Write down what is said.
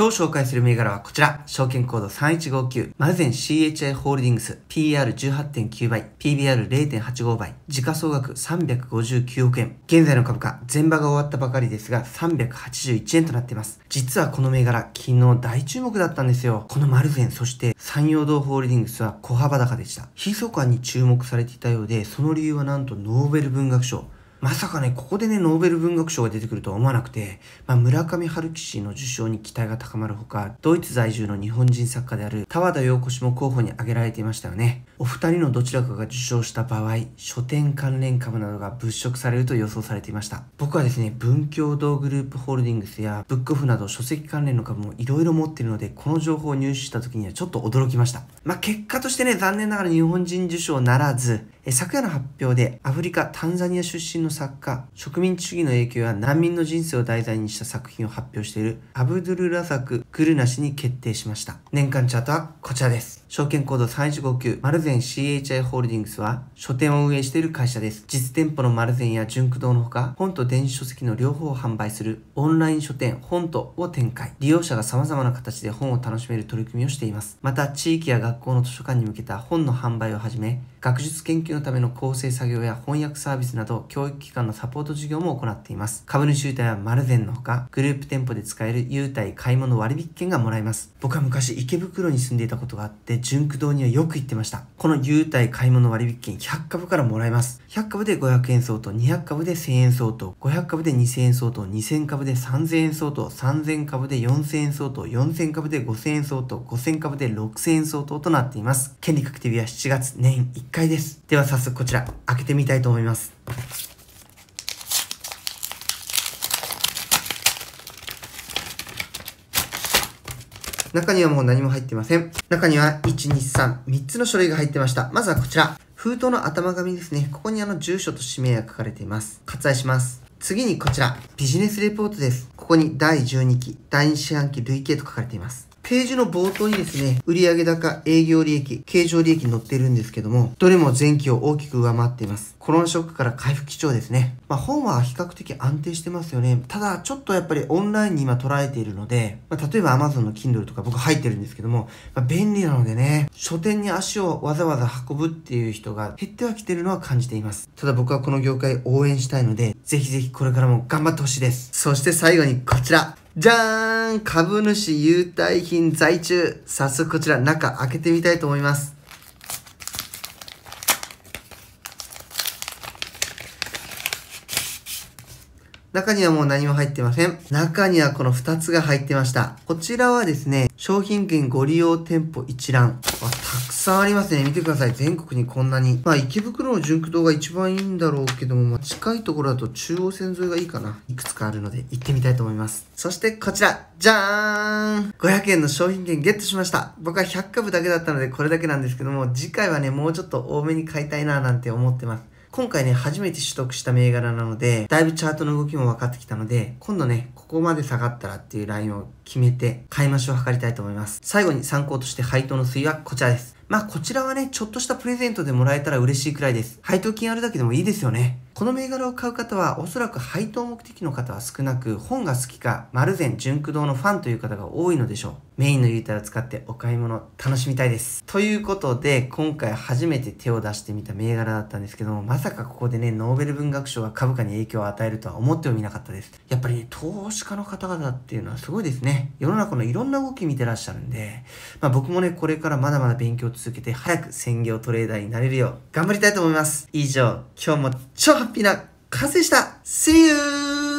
今日紹介する銘柄はこちら。証券コード3159。マルゼン CHI ホールディングス。PR18.9 倍。PBR0.85 倍。時価総額359億円。現在の株価、前場が終わったばかりですが、381円となっています。実はこの銘柄、昨日大注目だったんですよ。このマルゼン、そして山陽堂ホールディングスは小幅高でした。密かに注目されていたようで、その理由はなんとノーベル文学賞。まさかね、ここでね、ノーベル文学賞が出てくるとは思わなくて、まあ、村上春樹氏の受賞に期待が高まるほか、ドイツ在住の日本人作家である田和田陽子氏も候補に挙げられていましたよね。お二人のどちらかが受賞した場合、書店関連株などが物色されると予想されていました。僕はですね、文教堂グループホールディングスやブックオフなど書籍関連の株も色々持っているので、この情報を入手した時にはちょっと驚きました。まあ、結果としてね、残念ながら日本人受賞ならず、昨夜の発表でアフリカ・タンザニア出身の作家、植民地主義の影響や難民の人生を題材にした作品を発表しているアブドゥル・ラザク・グルナ氏に決定しました。年間チャートはこちらです。証券コード3159マルゼン CHI ホールディングスは書店を運営している会社です。実店舗のマルゼンや純駆堂のほか、本と電子書籍の両方を販売するオンライン書店本とを展開。利用者が様々な形で本を楽しめる取り組みをしています。また、地域や学校の図書館に向けた本の販売をはじめ、学術研究のための構成作業や翻訳サービスなど教育機関のサポート事業も行っています。株主優待はマルゼンのほか、グループ店舗で使える優待買い物割引券がもらえます。僕は昔池袋に住んでいたことがあって、純駆動にはよく行ってました。この優待買い物割引券100株からもらえます。100株で500円相当、200株で1000円相当、500株で2000円相当、2000株で3000円相当、3000株で4000円相当、4000株で5000円相当、5000株で6000円相当となっています。権利確定日は7月年1回です。では早速こちら開けてみたいと思います。中にはもう何も入ってません。中には、1、2、3、3つの書類が入ってました。まずはこちら。封筒の頭紙ですね。ここにあの住所と氏名が書かれています。割愛します。次にこちら。ビジネスレポートです。ここに第12期、第2四半期累計と書かれています。ページの冒頭にですね、売上高、営業利益、経常利益に載ってるんですけども、どれも前期を大きく上回っています。コロナショックから回復基調ですね。まあ、本は比較的安定してますよね。ただ、ちょっとやっぱりオンラインに今捉えているので、まあ、例えば Amazon の Kindle とか僕入ってるんですけども、まあ、便利なのでね、書店に足をわざわざ運ぶっていう人が減ってはきてるのは感じています。ただ僕はこの業界応援したいので、ぜひぜひこれからも頑張ってほしいです。そして最後にこちら。じゃーん株主優待品在中早速こちら中開けてみたいと思います。中にはもう何も入ってません。中にはこの2つが入ってました。こちらはですね、商品券ご利用店舗一覧。たくさんありますね。見てください。全国にこんなに。まあ、池袋の純駆動が一番いいんだろうけども、まあ、近いところだと中央線沿いがいいかな。いくつかあるので行ってみたいと思います。そしてこちら、じゃーん !500 円の商品券ゲットしました。僕は100株だけだったのでこれだけなんですけども、次回はね、もうちょっと多めに買いたいななんて思ってます。今回ね、初めて取得した銘柄なので、だいぶチャートの動きも分かってきたので、今度ね、ここまで下がったらっていうラインを決めて、買い増しを図りたいと思います。最後に参考として配当の推移はこちらです。まあこちらはね、ちょっとしたプレゼントでもらえたら嬉しいくらいです。配当金あるだけでもいいですよね。この銘柄を買う方はおそらく配当目的の方は少なく本が好きか丸善純駆動のファンという方が多いのでしょう。メインのユータを使ってお買い物楽しみたいです。ということで今回初めて手を出してみた銘柄だったんですけどもまさかここでねノーベル文学賞が株価に影響を与えるとは思ってもみなかったです。やっぱりね投資家の方々っていうのはすごいですね。世の中のいろんな動き見てらっしゃるんで、まあ、僕もねこれからまだまだ勉強を続けて早く専業トレーダーになれるよう頑張りたいと思います。以上今日も超ハッピーな完成した !See you!